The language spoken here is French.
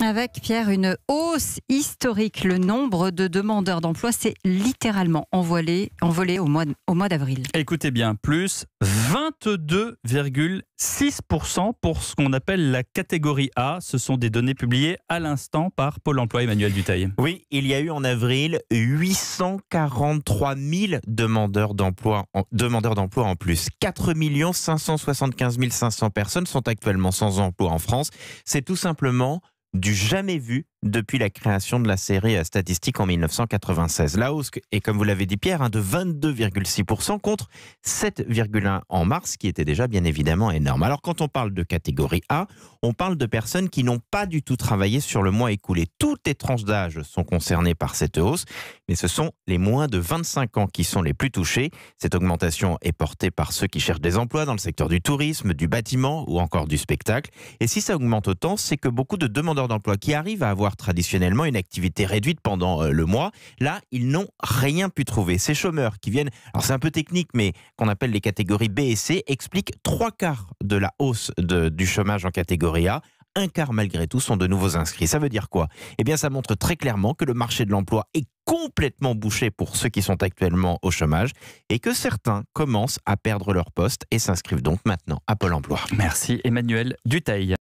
Avec Pierre, une hausse historique. Le nombre de demandeurs d'emploi s'est littéralement envolé, envolé au mois, au mois d'avril. Écoutez bien, plus 22,6% pour ce qu'on appelle la catégorie A. Ce sont des données publiées à l'instant par Pôle emploi Emmanuel Dutail. Oui, il y a eu en avril 843 000 demandeurs d'emploi en, demandeurs d'emploi en plus. 4 575 500 personnes sont actuellement sans emploi en France. C'est tout simplement du jamais vu depuis la création de la série statistique en 1996. La hausse est, comme vous l'avez dit Pierre, hein, de 22,6% contre 7,1% en mars, qui était déjà bien évidemment énorme. Alors quand on parle de catégorie A, on parle de personnes qui n'ont pas du tout travaillé sur le mois écoulé. Toutes les tranches d'âge sont concernées par cette hausse, mais ce sont les moins de 25 ans qui sont les plus touchés. Cette augmentation est portée par ceux qui cherchent des emplois dans le secteur du tourisme, du bâtiment ou encore du spectacle. Et si ça augmente autant, c'est que beaucoup de demandeurs d'emploi qui arrivent à avoir traditionnellement une activité réduite pendant euh, le mois. Là, ils n'ont rien pu trouver. Ces chômeurs qui viennent, alors c'est un peu technique, mais qu'on appelle les catégories B et C, expliquent trois quarts de la hausse du chômage en catégorie A un quart malgré tout sont de nouveaux inscrits. Ça veut dire quoi? Eh bien, ça montre très clairement que le marché de l'emploi est complètement bouché pour ceux qui sont actuellement au chômage et que certains commencent à perdre leur poste et s'inscrivent donc maintenant à Pôle emploi. Merci Emmanuel Duteil.